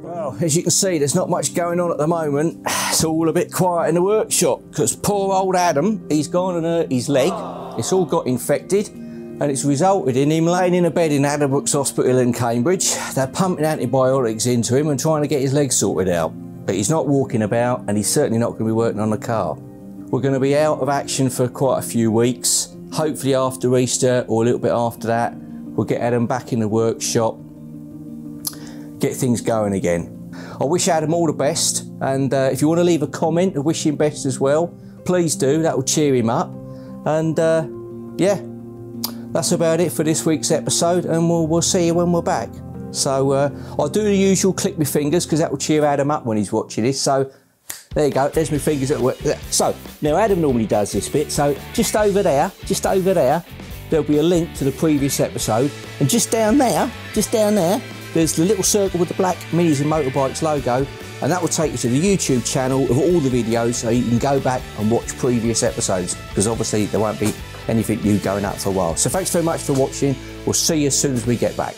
Well, as you can see, there's not much going on at the moment. It's all a bit quiet in the workshop because poor old Adam, he's gone and hurt his leg. It's all got infected and it's resulted in him laying in a bed in Addenbrooke's Hospital in Cambridge. They're pumping antibiotics into him and trying to get his leg sorted out. But he's not walking about and he's certainly not going to be working on the car. We're going to be out of action for quite a few weeks. Hopefully after Easter or a little bit after that, we'll get Adam back in the workshop get things going again. I wish Adam all the best, and uh, if you want to leave a comment to wish him best as well, please do. That will cheer him up. And uh, yeah, that's about it for this week's episode, and we'll, we'll see you when we're back. So uh, I'll do the usual click my fingers because that will cheer Adam up when he's watching this. So there you go, there's my fingers at work. So now Adam normally does this bit, so just over there, just over there, there'll be a link to the previous episode, and just down there, just down there, there's the little circle with the black Minis and Motorbikes logo, and that will take you to the YouTube channel of all the videos so you can go back and watch previous episodes because obviously there won't be anything new going up for a while. So thanks very much for watching. We'll see you as soon as we get back.